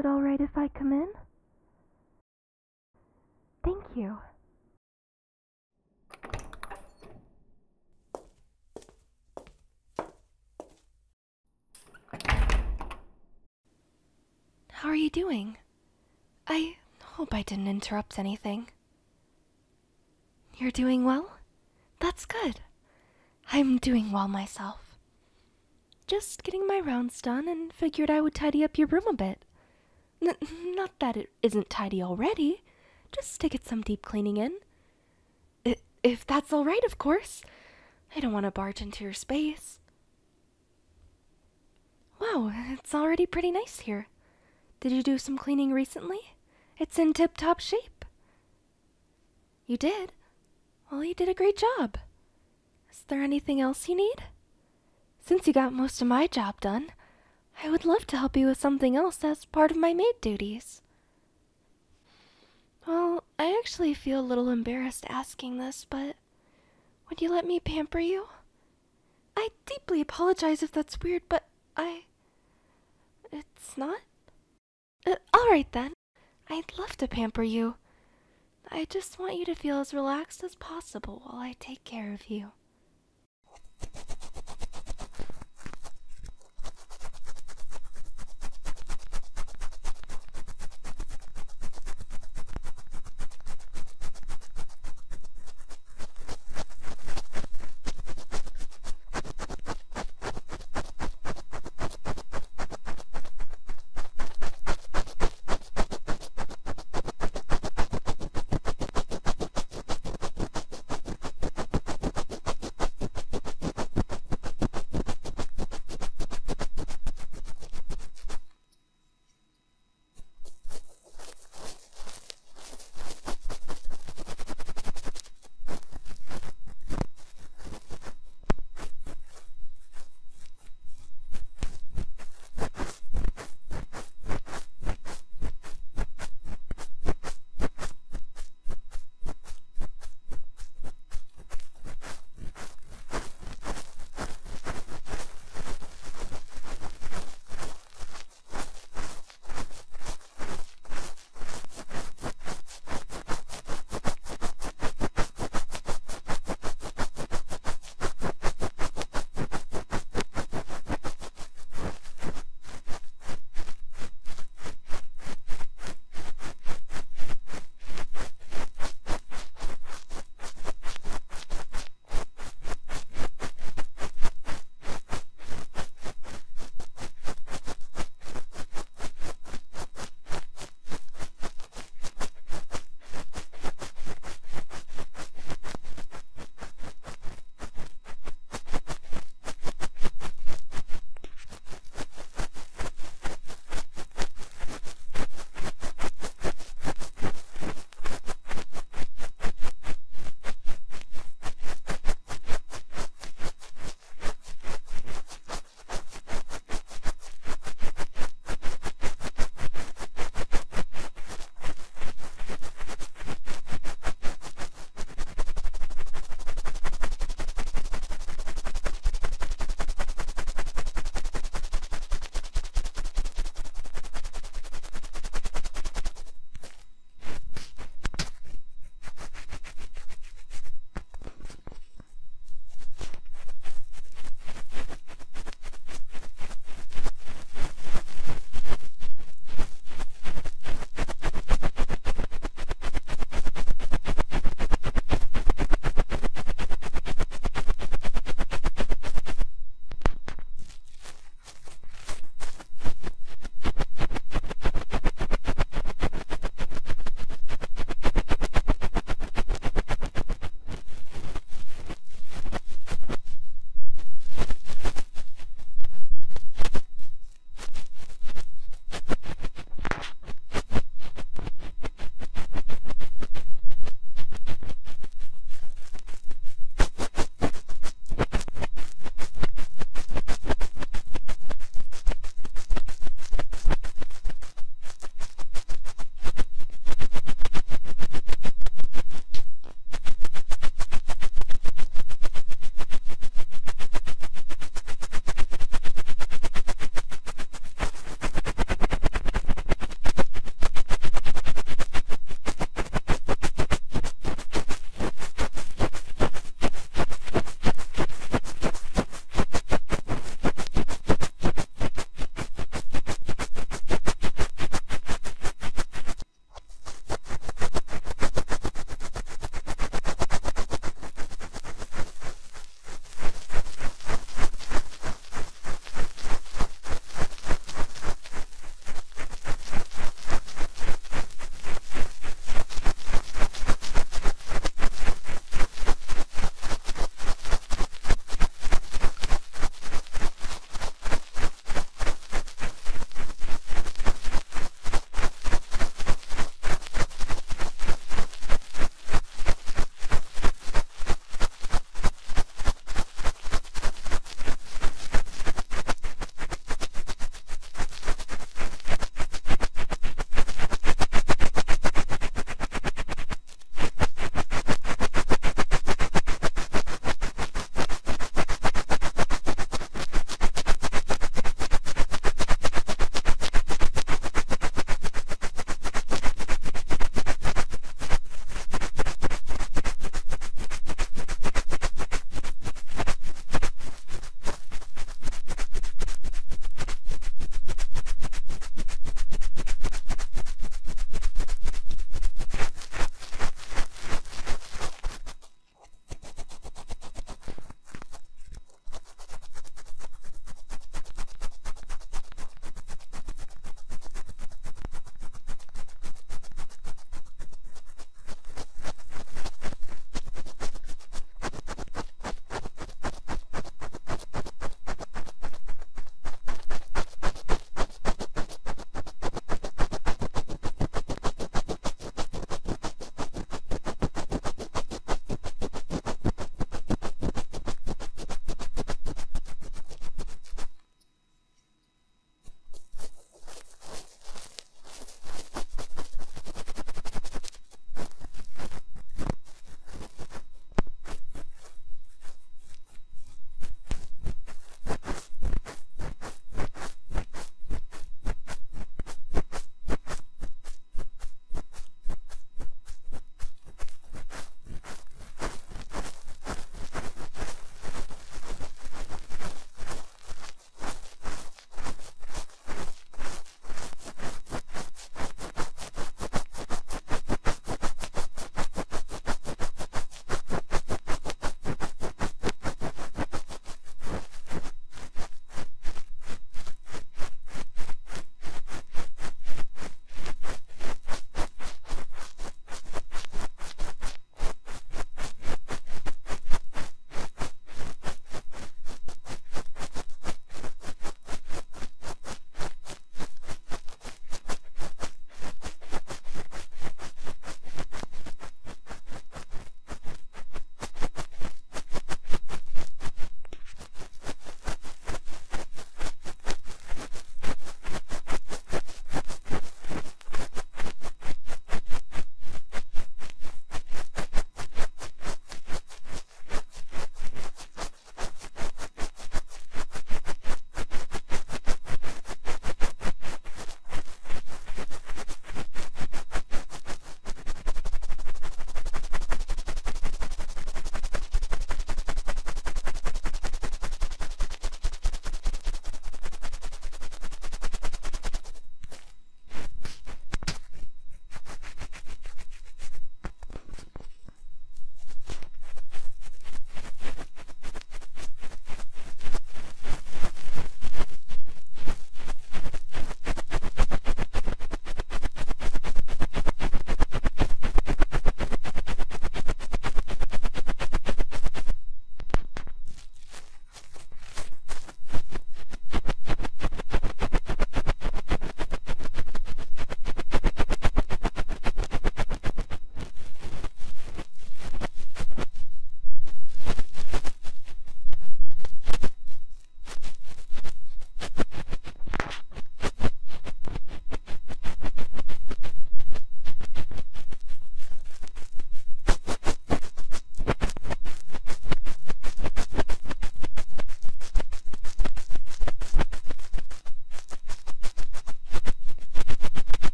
it alright if I come in? Thank you. How are you doing? I hope I didn't interrupt anything. You're doing well? That's good. I'm doing well myself. Just getting my rounds done and figured I would tidy up your room a bit. N- not that it isn't tidy already, just to get some deep cleaning in. I- if that's alright, of course. I don't want to barge into your space. Wow, it's already pretty nice here. Did you do some cleaning recently? It's in tip top shape. You did? Well, you did a great job. Is there anything else you need? Since you got most of my job done, I would love to help you with something else as part of my maid duties. Well, I actually feel a little embarrassed asking this, but would you let me pamper you? I deeply apologize if that's weird, but I. It's not? Uh, Alright then. I'd love to pamper you. I just want you to feel as relaxed as possible while I take care of you.